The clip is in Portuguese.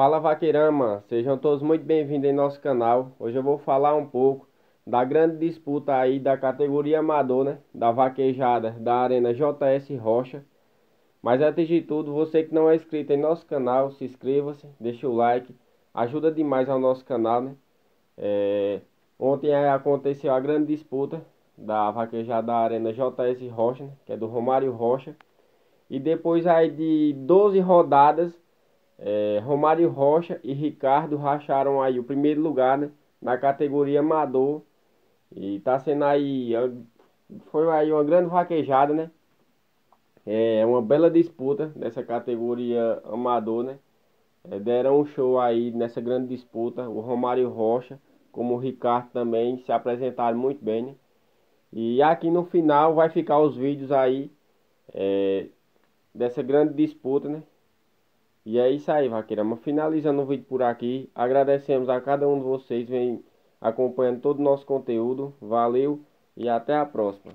Fala Vaqueirama, sejam todos muito bem-vindos em nosso canal. Hoje eu vou falar um pouco da grande disputa aí da categoria amador, né? Da vaquejada da Arena JS Rocha. Mas antes de tudo, você que não é inscrito em nosso canal, se inscreva-se, deixe o like, ajuda demais ao nosso canal, né? É... Ontem aconteceu a grande disputa da vaquejada da Arena JS Rocha, né? que é do Romário Rocha. E depois aí de 12 rodadas, é, Romário Rocha e Ricardo racharam aí o primeiro lugar, né? Na categoria amador. E tá sendo aí. Foi aí uma grande vaquejada, né? É uma bela disputa dessa categoria amador, né? É, deram um show aí nessa grande disputa. O Romário Rocha, como o Ricardo também, se apresentaram muito bem, né? E aqui no final vai ficar os vídeos aí é, dessa grande disputa, né? E é isso aí, vaqueirama. Finalizando o vídeo por aqui. Agradecemos a cada um de vocês vem acompanhando todo o nosso conteúdo. Valeu e até a próxima.